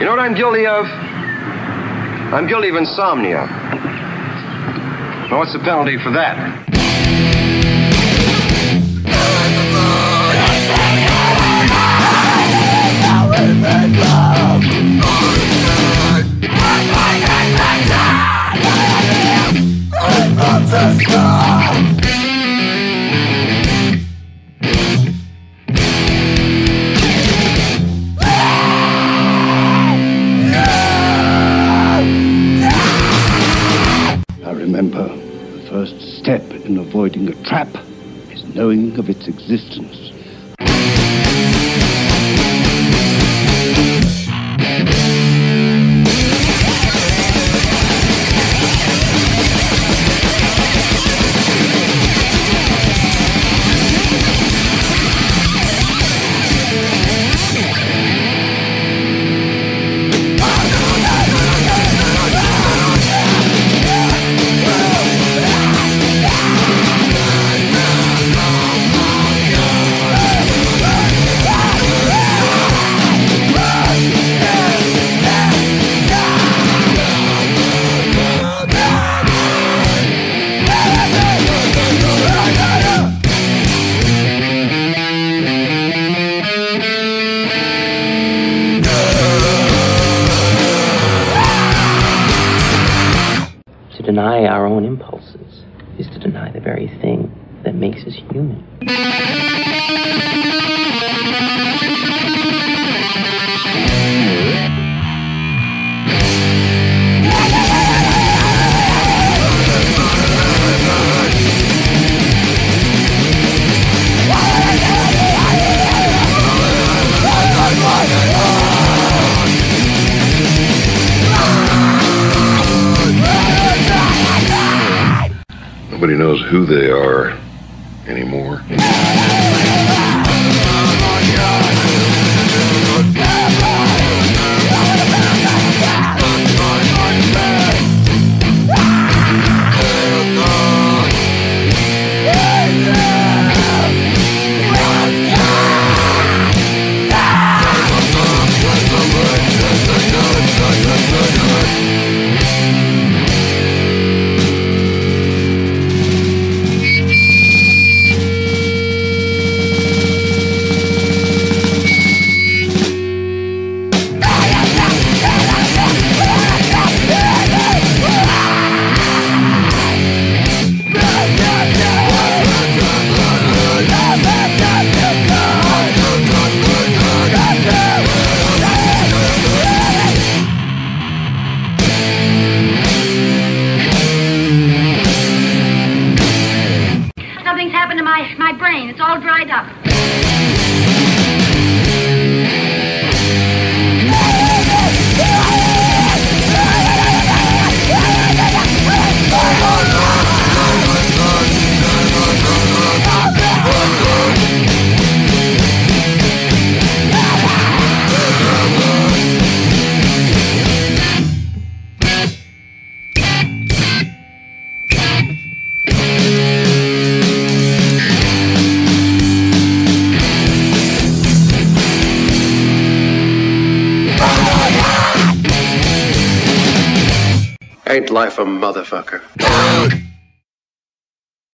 You know what I'm guilty of? I'm guilty of insomnia. Now, what's the penalty for that? First step in avoiding a trap is knowing of its existence. To deny our own impulses is to deny the very thing that makes us human. Nobody knows who they are anymore. My brain. It's all dried up. Ain't life a motherfucker?